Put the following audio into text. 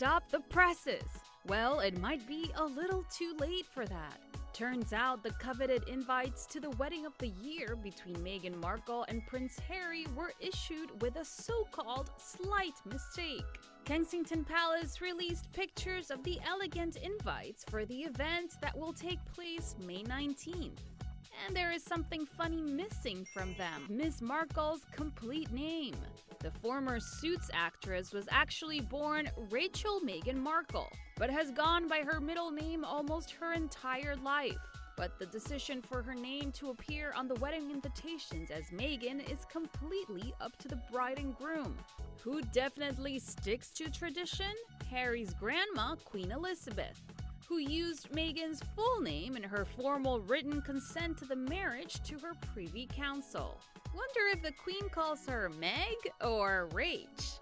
dresses. Well, it might be a little too late for that. Turns out the coveted invites to the wedding of the year between Meghan Markle and Prince Harry were issued with a so called slight mistake. Kensington Palace released pictures of the elegant invites for the event that will take place May 19th. And there is something funny missing from them Miss Markle's complete name. The former Suits actress was actually born Rachel Meghan Markle, but has gone by her middle name almost her entire life. But the decision for her name to appear on the wedding invitations as Meghan is completely up to the bride and groom. Who definitely sticks to tradition? Harry's grandma, Queen Elizabeth who used Meghan's full name in her formal written consent to the marriage to her Privy Council. Wonder if the Queen calls her Meg or Rach?